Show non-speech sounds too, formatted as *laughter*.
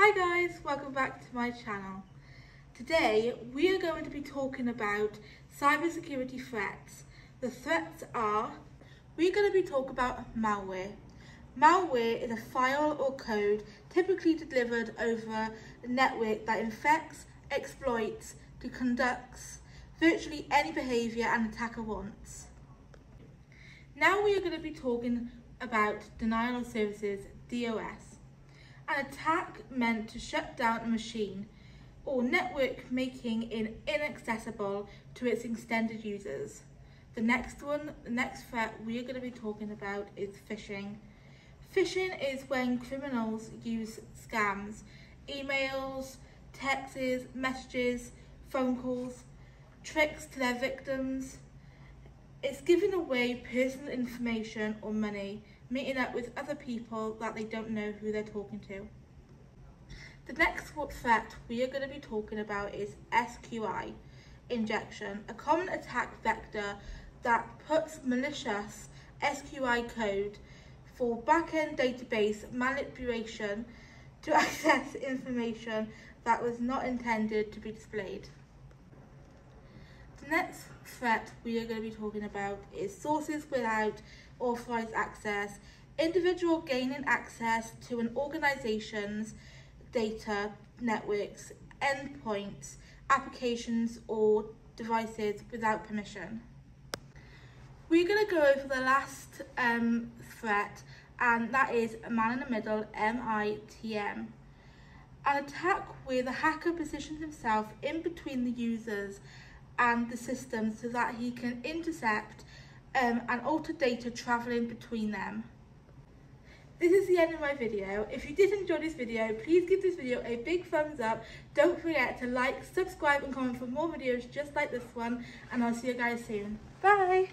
Hi guys, welcome back to my channel. Today we are going to be talking about cybersecurity threats. The threats are, we're going to be talking about malware. Malware is a file or code typically delivered over a network that infects, exploits, conducts virtually any behaviour an attacker wants. Now we are going to be talking about denial of services, DOS. An attack meant to shut down a machine or network making it inaccessible to its extended users. The next one, the next threat we are going to be talking about is phishing. Phishing is when criminals use scams, emails, texts, messages, phone calls, tricks to their victims. It's giving away personal information or money, meeting up with other people that they don't know who they're talking to. The next threat we are going to be talking about is SQI injection, a common attack vector that puts malicious SQI code for backend database manipulation to *laughs* access information that was not intended to be displayed. The next threat we are going to be talking about is sources without authorized access, individual gaining access to an organization's data, networks, endpoints, applications or devices without permission. We're going to go over the last um, threat and that is a man in the middle, MITM. An attack where the hacker positions himself in between the users and the system so that he can intercept um, and alter data travelling between them. This is the end of my video. If you did enjoy this video, please give this video a big thumbs up. Don't forget to like, subscribe and comment for more videos just like this one. And I'll see you guys soon. Bye!